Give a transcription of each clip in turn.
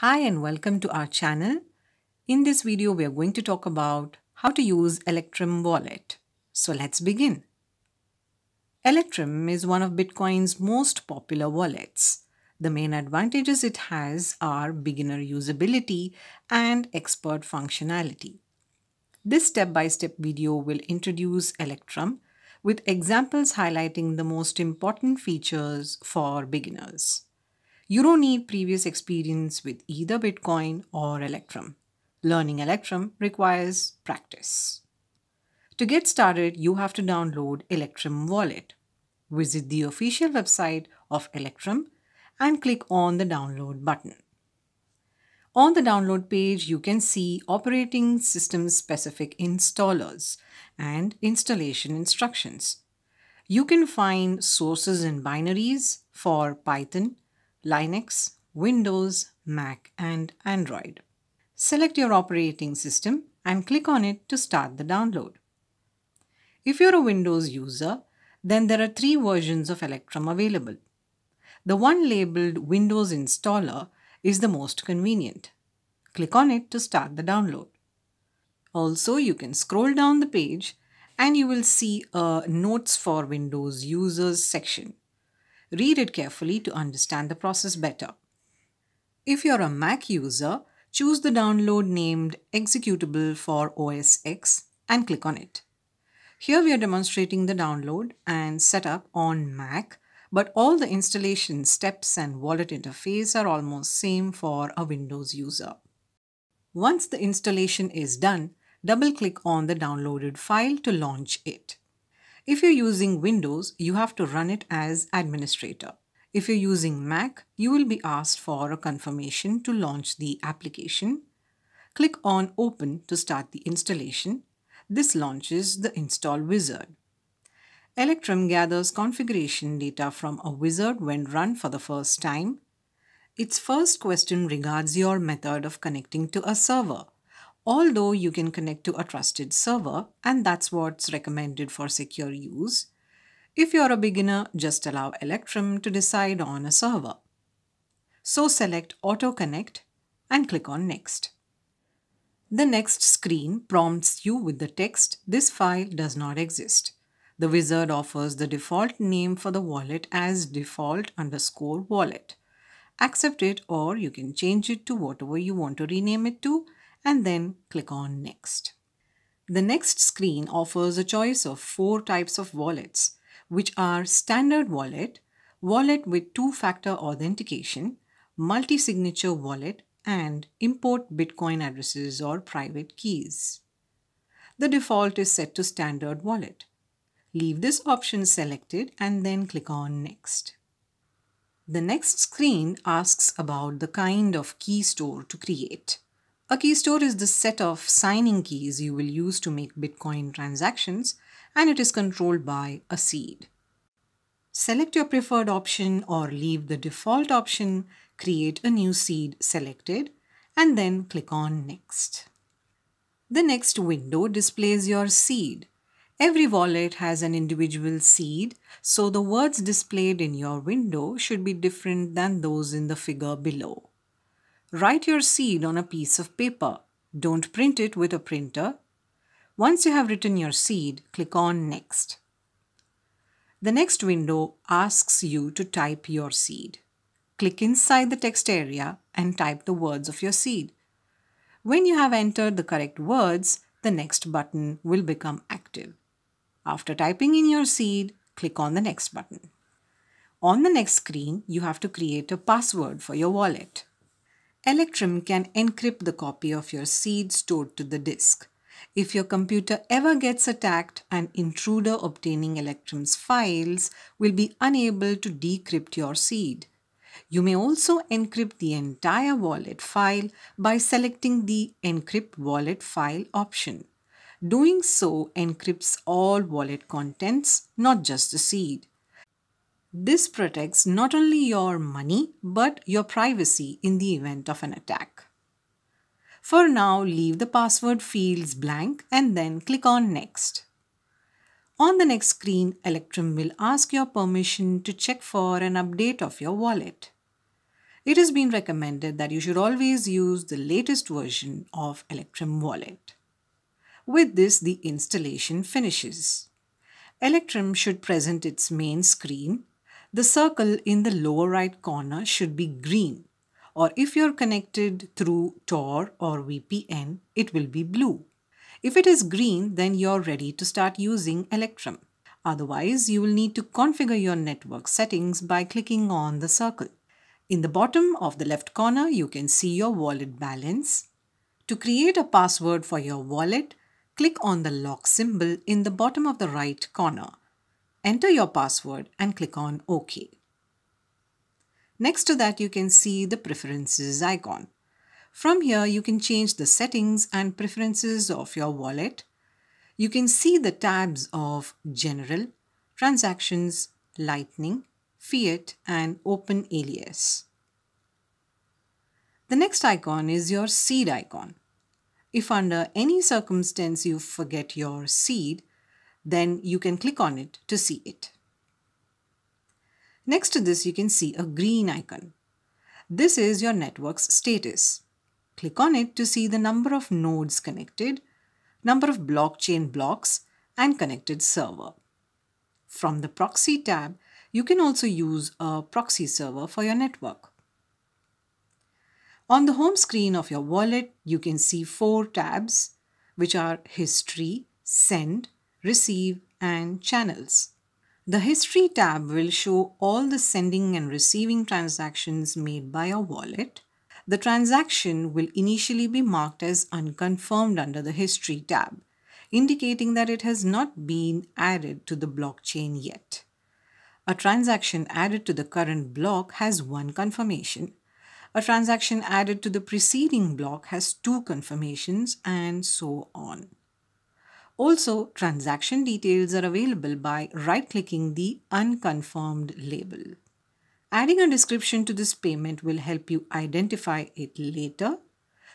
Hi and welcome to our channel. In this video, we are going to talk about how to use Electrum wallet. So let's begin. Electrum is one of Bitcoin's most popular wallets. The main advantages it has are beginner usability and expert functionality. This step-by-step -step video will introduce Electrum with examples highlighting the most important features for beginners. You don't need previous experience with either Bitcoin or Electrum. Learning Electrum requires practice. To get started, you have to download Electrum Wallet. Visit the official website of Electrum and click on the download button. On the download page, you can see operating system specific installers and installation instructions. You can find sources and binaries for Python, Linux, Windows, Mac, and Android. Select your operating system and click on it to start the download. If you're a Windows user, then there are three versions of Electrum available. The one labeled Windows Installer is the most convenient. Click on it to start the download. Also, you can scroll down the page and you will see a Notes for Windows Users section. Read it carefully to understand the process better. If you're a Mac user, choose the download named Executable for OS X and click on it. Here we are demonstrating the download and setup on Mac, but all the installation steps and wallet interface are almost same for a Windows user. Once the installation is done, double-click on the downloaded file to launch it. If you're using Windows, you have to run it as administrator. If you're using Mac, you will be asked for a confirmation to launch the application. Click on Open to start the installation. This launches the install wizard. Electrum gathers configuration data from a wizard when run for the first time. Its first question regards your method of connecting to a server although you can connect to a trusted server and that's what's recommended for secure use. If you're a beginner, just allow Electrum to decide on a server. So select Auto Connect and click on Next. The next screen prompts you with the text, this file does not exist. The wizard offers the default name for the wallet as default underscore wallet. Accept it or you can change it to whatever you want to rename it to and then click on Next. The next screen offers a choice of four types of wallets, which are Standard Wallet, Wallet with Two-Factor Authentication, Multi-Signature Wallet, and Import Bitcoin addresses or private keys. The default is set to Standard Wallet. Leave this option selected and then click on Next. The next screen asks about the kind of key store to create. A key store is the set of signing keys you will use to make Bitcoin transactions and it is controlled by a seed. Select your preferred option or leave the default option, create a new seed selected and then click on next. The next window displays your seed. Every wallet has an individual seed, so the words displayed in your window should be different than those in the figure below. Write your seed on a piece of paper. Don't print it with a printer. Once you have written your seed, click on Next. The next window asks you to type your seed. Click inside the text area and type the words of your seed. When you have entered the correct words, the next button will become active. After typing in your seed, click on the next button. On the next screen, you have to create a password for your wallet. Electrum can encrypt the copy of your seed stored to the disk. If your computer ever gets attacked, an intruder obtaining Electrum's files will be unable to decrypt your seed. You may also encrypt the entire wallet file by selecting the Encrypt Wallet File option. Doing so encrypts all wallet contents, not just the seed. This protects not only your money but your privacy in the event of an attack. For now, leave the password fields blank and then click on Next. On the next screen, Electrum will ask your permission to check for an update of your wallet. it has been recommended that you should always use the latest version of Electrum Wallet. With this, the installation finishes. Electrum should present its main screen. The circle in the lower right corner should be green, or if you're connected through Tor or VPN, it will be blue. If it is green, then you're ready to start using Electrum. Otherwise, you will need to configure your network settings by clicking on the circle. In the bottom of the left corner, you can see your wallet balance. To create a password for your wallet, click on the lock symbol in the bottom of the right corner. Enter your password and click on OK. Next to that, you can see the preferences icon. From here, you can change the settings and preferences of your wallet. You can see the tabs of General, Transactions, Lightning, Fiat and Open Alias. The next icon is your seed icon. If under any circumstance you forget your seed, then you can click on it to see it. Next to this, you can see a green icon. This is your network's status. Click on it to see the number of nodes connected, number of blockchain blocks, and connected server. From the Proxy tab, you can also use a proxy server for your network. On the home screen of your wallet, you can see four tabs, which are History, Send, Receive, and Channels. The History tab will show all the sending and receiving transactions made by your wallet. The transaction will initially be marked as unconfirmed under the History tab, indicating that it has not been added to the blockchain yet. A transaction added to the current block has one confirmation. A transaction added to the preceding block has two confirmations and so on. Also, transaction details are available by right-clicking the unconfirmed label. Adding a description to this payment will help you identify it later.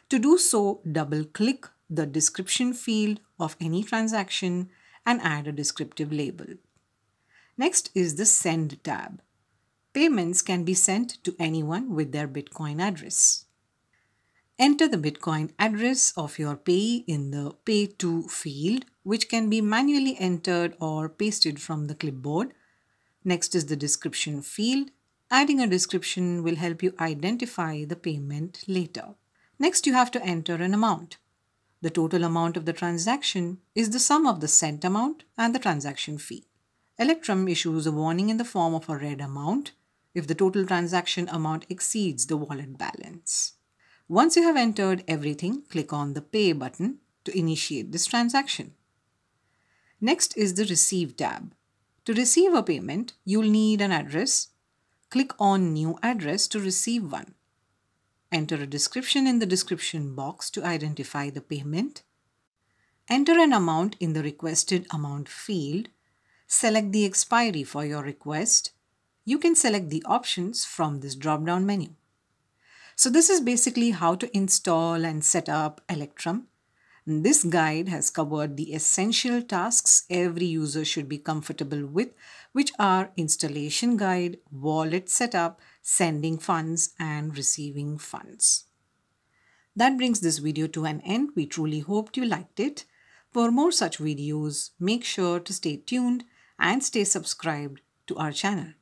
To do so, double-click the description field of any transaction and add a descriptive label. Next is the Send tab. Payments can be sent to anyone with their Bitcoin address. Enter the Bitcoin address of your payee in the Pay To field, which can be manually entered or pasted from the clipboard. Next is the description field. Adding a description will help you identify the payment later. Next, you have to enter an amount. The total amount of the transaction is the sum of the sent amount and the transaction fee. Electrum issues a warning in the form of a red amount if the total transaction amount exceeds the wallet balance. Once you have entered everything, click on the Pay button to initiate this transaction. Next is the Receive tab. To receive a payment, you'll need an address. Click on New Address to receive one. Enter a description in the description box to identify the payment. Enter an amount in the requested amount field Select the expiry for your request. You can select the options from this drop-down menu. So this is basically how to install and set up Electrum. This guide has covered the essential tasks every user should be comfortable with, which are installation guide, wallet setup, sending funds, and receiving funds. That brings this video to an end. We truly hoped you liked it. For more such videos, make sure to stay tuned and stay subscribed to our channel.